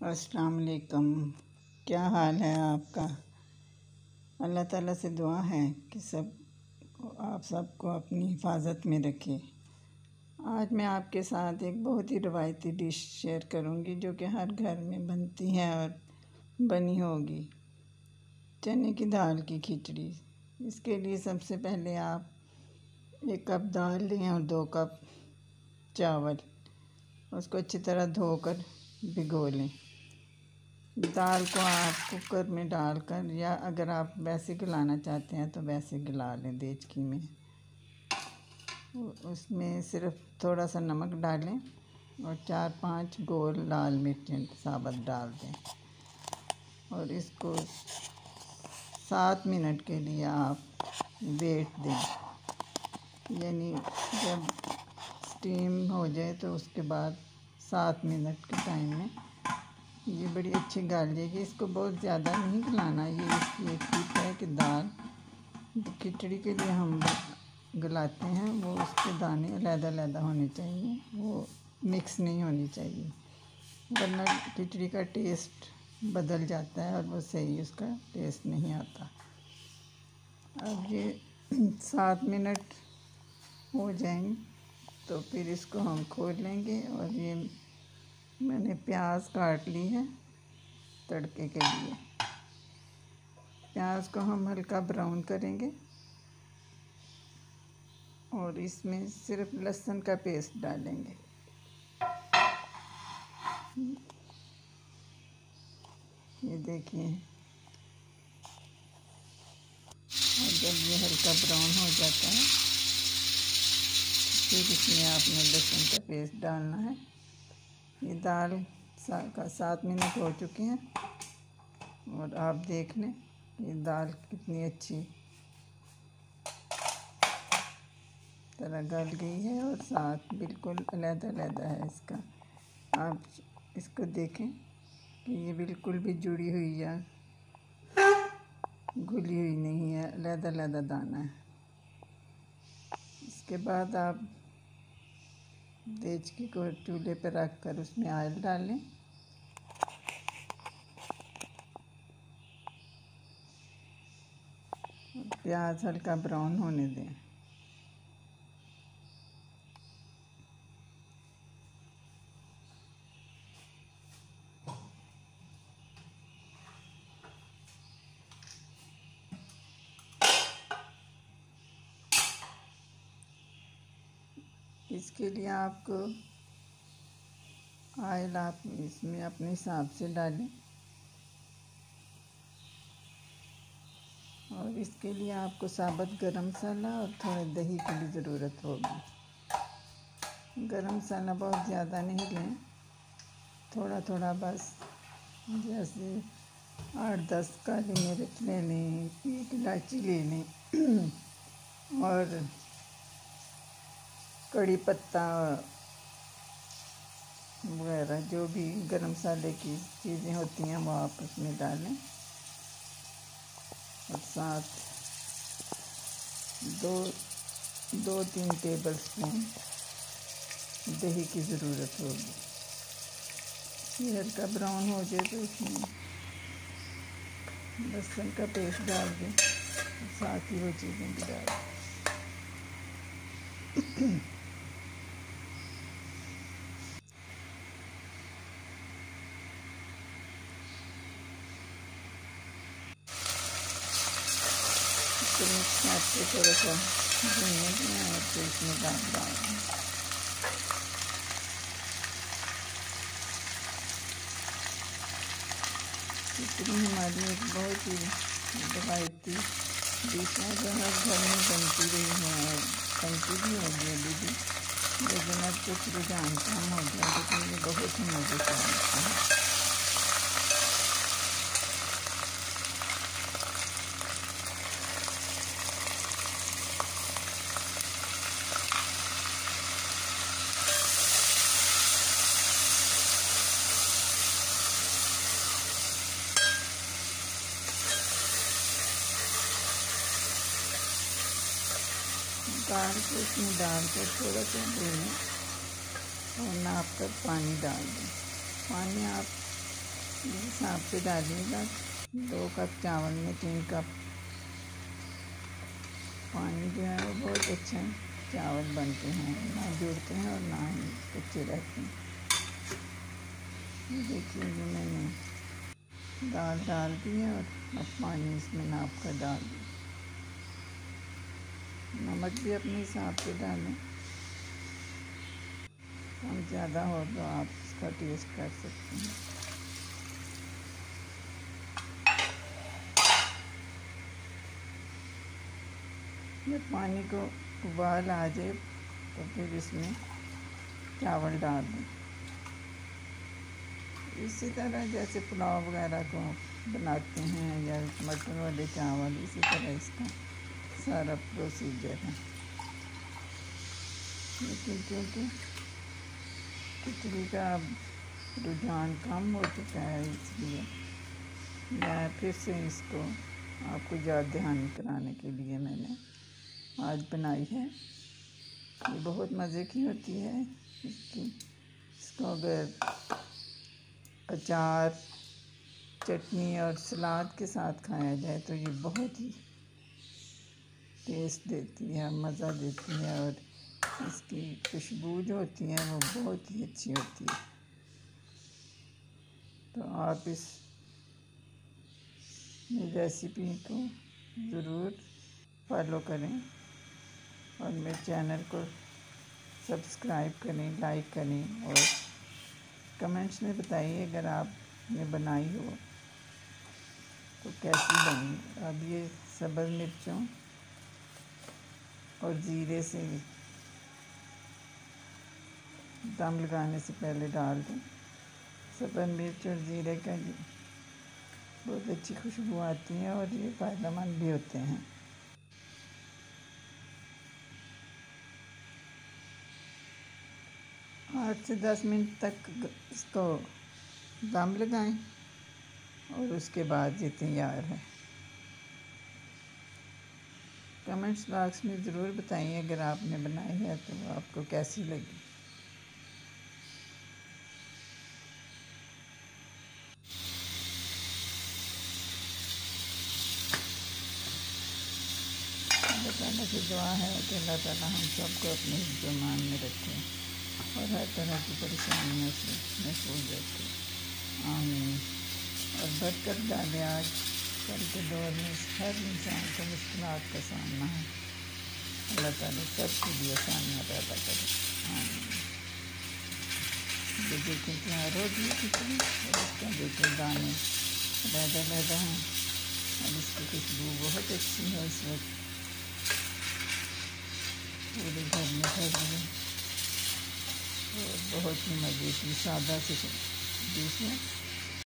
अस्सलाम वालेकुम क्या हाल है आपका? अल्लाह ताला से दुआ है कि सब आप सबको अपनी हिफाजत में रखे। आज मैं आपके साथ एक बहुत ही रवायती डिश शेयर करूँगी जो कि हर घर में बनती है और बनी होगी। चने की दाल की खिचड़ी। इसके लिए सबसे पहले आप एक कप दाल लें और दो कप चावल। उसको अच्छी तरह धोकर भिगो लें। दाल को आप कुकर में डालकर या अगर आप वैसे गलाना चाहते हैं तो वैसे गला लें देचकी में। उसमें सिर्फ़ थोड़ा सा नमक डालें और चार पाँच गोल लाल मिर्च साबत डाल दें। और इसको सात मिनट के लिए आप वेट दें। यानी जब स्टीम हो जाए तो उसके बाद सात मिनट के टाइम में बड़ी अच्छी गाल जाएगी इसको बहुत ज़्यादा नहीं गलाना ये इसकी एक टिप है कि दाल। खिचड़ी के लिए हम गलाते हैं। वो उसके दाने अलहदा अलहदा होने चाहिए। वो मिक्स नहीं होनी चाहिए। वरना खिचड़ी का टेस्ट बदल जाता है और वो सही उसका टेस्ट नहीं आता। अब ये सात मिनट हो जाएँगे तो फिर इसको हम खोल लेंगे और ये मैंने प्याज काट ली है। तड़के के लिए। प्याज को हम हल्का ब्राउन करेंगे। और इसमें सिर्फ़ लहसुन का पेस्ट डालेंगे। ये देखिए। और जब ये हल्का ब्राउन हो जाता है, फिर इसमें आपने लहसुन का पेस्ट डालना है। ये दाल का सात मिनट हो चुके हैं। और आप देख लें, ये दाल कितनी अच्छी तरह गल गई है और साथ बिल्कुल अलहदा अलहदा है इसका। आप इसको देखें कि ये बिल्कुल भी जुड़ी हुई या घुली हुई नहीं है अलहदा अलहदा दाना है। इसके बाद आप देचकी को चूल्हे पर रख कर उसमें ऑयल डालें। प्याज हल्का ब्राउन होने दें। इसके लिए आपको ऑयल आप इसमें अपने हिसाब से डालें। और इसके लिए आपको साबुत गरम मसाला और थोड़े दही की भी ज़रूरत होगी। गरम मसाला बहुत ज़्यादा नहीं लें। थोड़ा थोड़ा बस जैसे आठ दस काली मिर्च ले लें, एक इलायची ले लें। और कड़ी पत्ता, वगैरह, जो भी गरम मसाले की चीज़ें होती हैं, वो आप उसमें डालें। और साथ दो दो तीन टेबल स्पून दही की ज़रूरत होगी। ये हल्का ब्राउन हो जाए तो उसमें लहसुन का पेस्ट डाल दें, साथ ही वो चीज़ें भी डाल दें। मिक्स करके थोड़ा सा भूनने दें और फिर इसमें दाल डाल दें हमारी एक बहुत ही रवायती डिश है जो हर घर में बनती रही है और बनती भी होगी अभी भी लेकिन अब कुछ रुझान कम हो गया लेकिन ये बहुत ही मज़े का लगता है। दाल को इसमें डालकर थोड़ा सा भूनें और नाप कर पानी डाल दें। पानी आप हिसाब से डालिएगा। दो कप चावल में तीन कप पानी जो है वो बहुत अच्छा चावल बनते हैं, ना जुड़ते हैं और ना ही कच्चे रहते हैं। देखिए ये मैंने दाल डाल दी है और अब पानी इसमें नाप कर डाल दी। नमक भी अपने हिसाब से डालें। कम ज़्यादा हो तो आप इसका टेस्ट कर सकते हैं। जब पानी को उबाल आ जाए तो फिर इसमें चावल डाल दें। इसी तरह जैसे पुलाव वगैरह को बनाते हैं या मटन वाले चावल, इसी तरह इसका। सारा प्रोसीजर है। लेकिन क्योंकि खिचड़ी का अब रुझान कम हो चुका है, इसलिए मैं फिर से इसको आपको याद ध्यान कराने के लिए मैंने आज बनाई है। ये बहुत मज़े की होती है, इसकी, इसको अगर अचार, चटनी और सलाद के साथ खाया जाए तो ये बहुत ही टेस्ट देती है, मज़ा देती है और इसकी खुशबू जो होती है वो बहुत ही अच्छी होती है। तो आप इस रेसिपी को ज़रूर फॉलो करें और मेरे चैनल को सब्सक्राइब करें, लाइक करें और कमेंट्स में बताइए अगर आपने बनाई हो तो कैसी बनी। अब ये सब्ज़ मिर्चों और ज़ीरे से दम लगाने से पहले डाल दें। सब्ज़ मिर्च और ज़ीरे का बहुत अच्छी खुशबू आती है और ये फ़ायदेमंद भी होते हैं। आठ से दस मिनट तक इसको दम लगाएँ और उसके बाद ये तैयार है। कमेंट्स बॉक्स में ज़रूर बताइए, अगर आपने बनाई है तो आपको कैसी लगी? अल्लाह की दुआ है कि अल्लाह ताला हम सबको अपने जमान में रखें और हर तरह की परेशानियों से महफूज रखे। आमीन। और बरकत डाले आज। कल के दौर में हर इंसान को मुश्किल का सामना है। अल्लाह ताला सबके लिए आसानियाँ पैदा करे। देखें क्या रोटी कितनी, और उसका देखें दाने लहदा लहदा हैं, और इसकी खुशबू बहुत अच्छी है इस वक्त। पूरे घर में फैल और बहुत ही मज़े की सादा से है